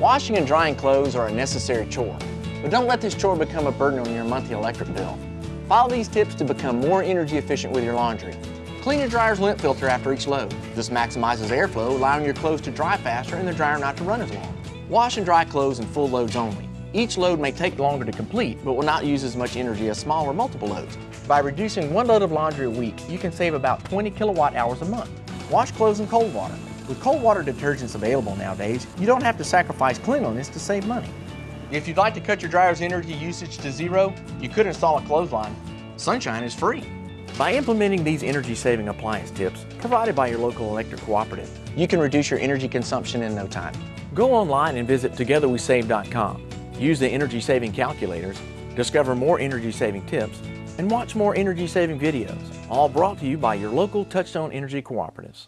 Washing and drying clothes are a necessary chore, but don't let this chore become a burden on your monthly electric bill. Follow these tips to become more energy efficient with your laundry. Clean your dryer's lint filter after each load. This maximizes airflow, allowing your clothes to dry faster and the dryer not to run as long. Wash and dry clothes in full loads only. Each load may take longer to complete, but will not use as much energy as small or multiple loads. By reducing one load of laundry a week, you can save about 20 kilowatt hours a month. Wash clothes in cold water. With cold water detergents available nowadays, you don't have to sacrifice cleanliness to save money. If you'd like to cut your dryer's energy usage to zero, you could install a clothesline. Sunshine is free. By implementing these energy-saving appliance tips provided by your local electric cooperative, you can reduce your energy consumption in no time. Go online and visit togetherwesave.com. Use the energy-saving calculators, discover more energy-saving tips, and watch more energy-saving videos, all brought to you by your local Touchstone Energy Cooperatives.